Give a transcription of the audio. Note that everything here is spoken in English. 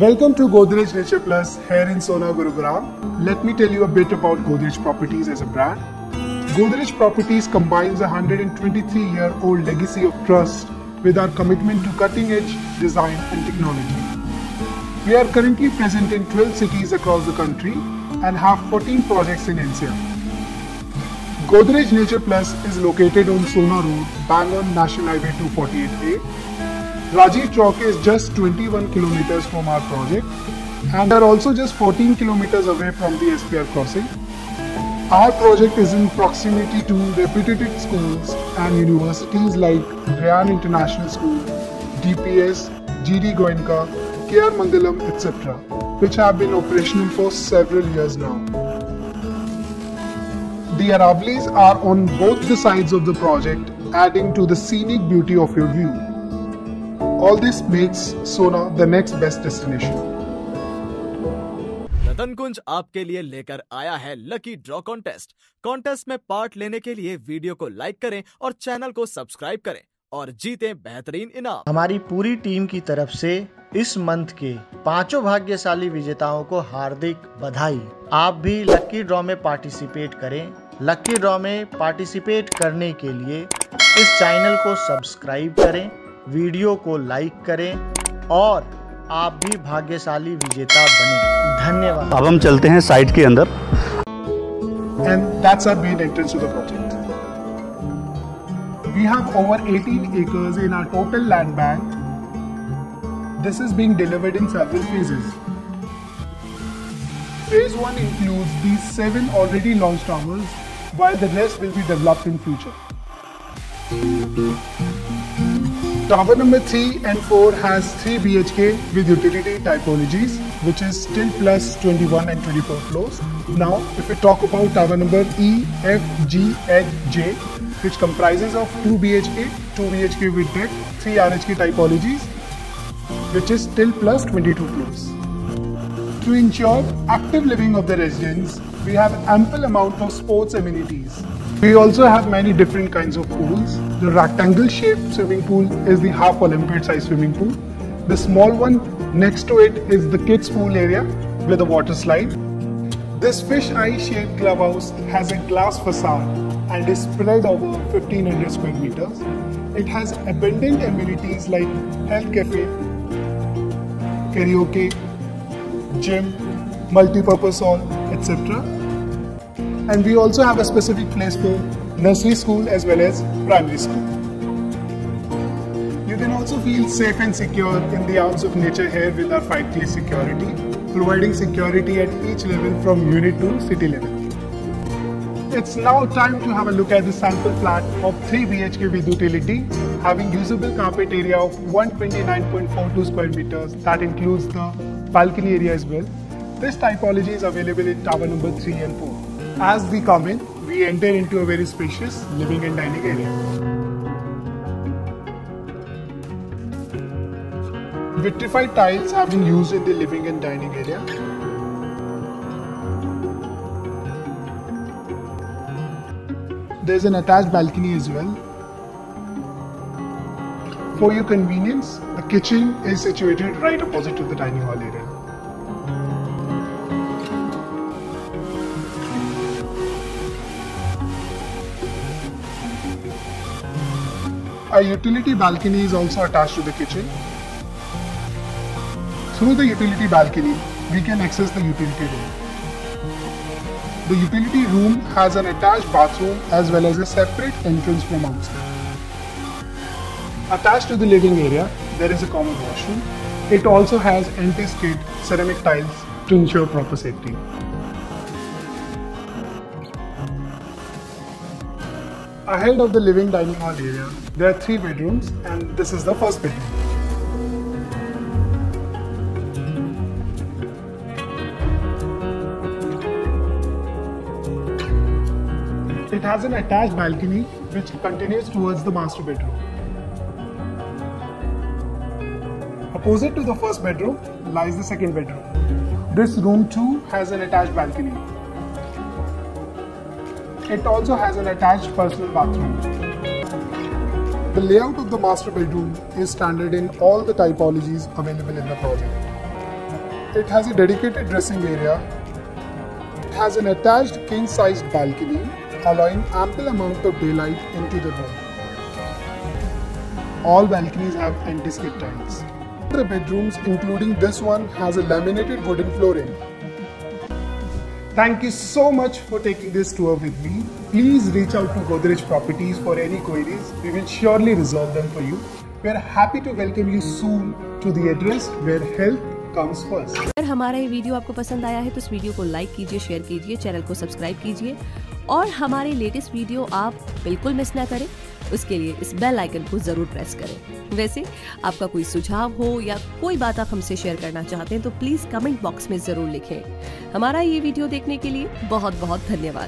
Welcome to Godrej Nature Plus here in Sohna Gurugram. Let me tell you a bit about Godrej Properties as a brand. Godrej Properties combines a 123 year old legacy of trust with our commitment to cutting edge design and technology. We are currently present in 12 cities across the country and have 14 projects in NCR. Godrej Nature Plus is located on Sohna Road, Bangalore National Highway 248A. Rajiv Chowk is just 21 kilometers from our project and are also just 14 kilometers away from the SPR crossing. Our project is in proximity to reputed schools and universities like Ryan International School, DPS, GD Goenka, KR Mangalam, etc., which have been operational for several years now. The Aravallis are on both the sides of the project, adding to the scenic beauty of your view. All this makes Sona the next best destination. रतन कुंज आपके लिए लेकर आया है lucky draw contest contest में part लेने के लिए video को लाइक करें और चैनल को सब्सक्राइब करें और जीतें बेहतरीन इनाम। हमारी पूरी टीम की तरफ़ से इस मंथ के पाँचों भाग्यशाली विजेताओं को हार्दिक बधाई। आप भी लक्की ड्रॉ में पार्टिसिपेट करें। लक्की ड्रॉ में पार्टिसिपेट करने के लिए इस चैनल को सब्सक्राइब करें। वीडियो को लाइक करें और आप भी भाग्यशाली विजेता बने धन्यवाद अब हम चलते हैं साइट के अंदर and that's our main entrance to the project. We have over 18 acres in our total land bank. This is being delivered in several phases. Phase 1 includes these 7 already launched towers, while the rest will be developed in future. Tower number 3 and 4 has 3 BHK with utility typologies, which is still plus 21 and 24 floors. Now, if we talk about tower number E, F, G, H, J, which comprises of 2 BHK, 2 BHK with deck, 3 BHK typologies, which is still plus 22 floors. To ensure active living of the residents, we have ample amount of sports amenities. We also have many different kinds of pools. The rectangle shaped swimming pool is the half Olympiad size swimming pool. The small one next to it is the kids pool area with a water slide. This fish eye shaped clubhouse has a glass facade and is spread over 1500 square meters. It has abundant amenities like health cafe, karaoke, gym, multi-purpose hall, etc. And we also have a specific place for nursery school as well as primary school. You can also feel safe and secure in the arms of nature here with our 5T security, providing security at each level from unit to city level. It's now time to have a look at the sample flat of 3 BHK with utility, having usable carpet area of 129.42 square meters. That includes the balcony area as well. This typology is available in tower number 3 and 4. As we come in, we enter into a very spacious living and dining area. Vitrified tiles have been used in the living and dining area. There's an attached balcony as well. For your convenience, the kitchen is situated right opposite to the dining hall area. A utility balcony is also attached to the kitchen. Through the utility balcony, we can access the utility room. The utility room has an attached bathroom as well as a separate entrance from outside. Attached to the living area, there is a common washroom. It also has anti-skid ceramic tiles to ensure proper safety. Ahead of the living dining hall area, there are three bedrooms and this is the first bedroom. It has an attached balcony which continues towards the master bedroom. Opposite to the first bedroom lies the second bedroom. This room too has an attached balcony. It also has an attached personal bathroom. The layout of the master bedroom is standard in all the typologies available in the project. It has a dedicated dressing area. It has an attached king-sized balcony, allowing ample amount of daylight into the room. All balconies have anti-skid tiles. The bedrooms, including this one, has a laminated wooden flooring. Thank you so much for taking this tour with me. Please reach out to Godrej Properties for any queries. We will surely resolve them for you. We are happy to welcome you soon to the address where health comes first. अगर हमारा ये video आपको पसंद आया है तो इस video को लाइक कीजिए शेयर कीजिए चैनल को सब्सक्राइब कीजिए और हमारे लेटेस्ट वीडियो आप बिल्कुल मिस ना करें उसके लिए इस बेल आइकन को ज़रूर प्रेस करें। वैसे, आपका कोई सुझाव हो या कोई बात आप हमसे शेयर करना चाहते हैं तो प्लीज़ कमेंट बॉक्स में ज़रूर लिखें। हमारा ये वीडियो देखने के लिए बहुत बहुत धन्यवाद।